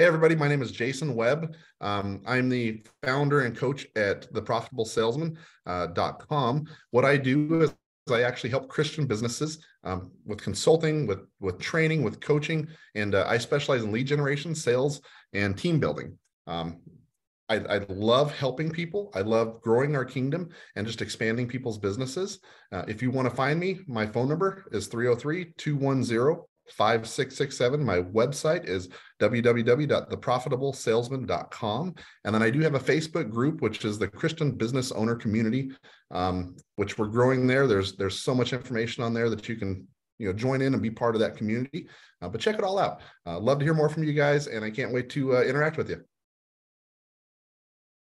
Hey, everybody, my name is Jason Webb. Um, I'm the founder and coach at theprofitablesalesman.com. Uh, what I do is I actually help Christian businesses um, with consulting, with, with training, with coaching, and uh, I specialize in lead generation, sales, and team building. Um, I, I, love helping people. I love growing our kingdom and just expanding people's businesses. Uh, if you want to find me, my phone number is 303 210 5667. My website is www.theprofitablesalesman.com. And then I do have a Facebook group, which is the Christian Business Owner Community, um, which we're growing there. There's there's so much information on there that you can you know join in and be part of that community. Uh, but check it all out. Uh, love to hear more from you guys, and I can't wait to uh, interact with you.